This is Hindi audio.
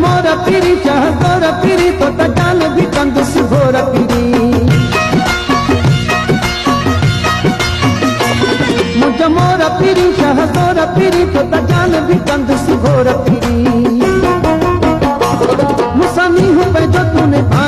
मोर पीरी चाह तोर पीरी तो टाल भी कंदुस भोर पीरी मुझ मोर पीरी चाह तोर पीरी तो टाल भी कंदुस भोर पीरी मुसानी हूँ पे जो तूने पाए